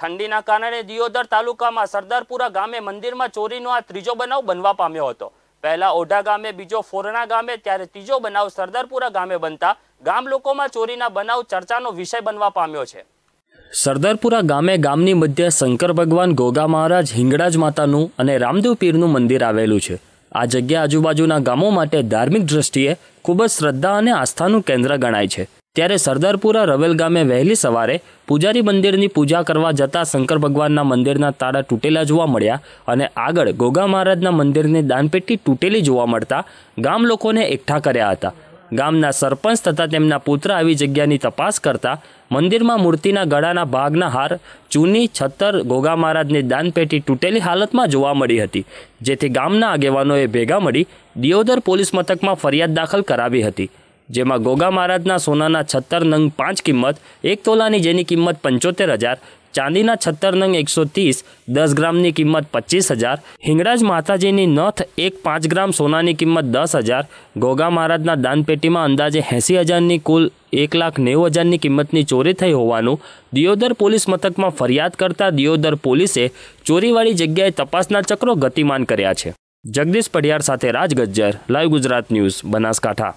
ઠંડીના કારણે દિયોદર તાલુકામાં સરદારપુરા ગામે મંદિરમાં ચોરીનો આ ત્રીજો બનાવ બનવા પામ્યો હતો. પહેલા ઓઢા ગામે, બીજો ફોરણા ગામે, ત્યારે ત્રીજો બનાવ સરદારપુરા ગામે બનતા ગામ લોકોમાં ચોરીના બનાવ ચર્ચાનો વિષય બનવા પામ્યો છે. સરદારપુરા ગામે ગામની મધ્ય શંકર ભગવાન ગોગા મહારાજ હિંગળાજ માતાનું અને રામદેવ પીરનું મંદિર આવેલું છે. આ જગ્યા આજુબાજુના ગામો માટે ધાર્મિક દ્રષ્ટિએ ખૂબ જ શ્રદ્ધા અને આસ્થાનું કેન્દ્ર ગણાય છે. ત્યારે સરદારપુરા રવેલ ગામે વહેલી સવારે પૂજારી મંદિરની પૂજા કરવા જતા શંકર ભગવાનના મંદિરના તાળા તૂટેલા જોવા મળ્યા અને આગળ ગોગા મહારાજના મંદિરની દાનપેટી તૂટેલી જોવા મળતા ગામ લોકોને એકઠા કર્યા હતા. ગામના સરપંચ તથા તેમના પુત્ર આવી જગ્યાની તપાસ કરતા મંદિરમાં મૂર્તિના ગળાના ભાગના હાર, ચૂની, છત્તર ગોગા મહારાજની દાનપેટી તૂટેલી હાલતમાં જોવા મળી હતી, જેથી ગામના આગેવાનોએ ભેગા મળી દિયોદર પોલીસ મથકમાં ફરિયાદ દાખલ કરાવી હતી. જેમાં ગોગા મહારાજના સોનાના છત્તર નંગ પાંચ કિંમત, એક તોલાની જેની કિંમત પંચોતેર હજાર, ચાંદીના છત્તર નંગ એકસો ત્રીસ, દસ ગ્રામની કિંમત પચીસ હજાર, હિંગળાજ માતાજીની નથ એક પાંચ ગ્રામ સોનાની કિંમત દસ હજાર, ગોગા મહારાજના દાનપેટીમાં અંદાજે એંસી હજારની કુલ એક લાખ નેવું હજારની કિંમતની ચોરી થઈ હોવાનું દિયોદર પોલીસ મથકમાં ફરિયાદ કરતા દિયોદર પોલીસે ચોરીવાળી જગ્યાએ તપાસના ચક્રો ગતિમાન કર્યા છે. જગદીશ પઢિયાર સાથે રાજ ગજ્જર લાઈવ ગુજરાત ન્યૂઝ, બનાસકાંઠા.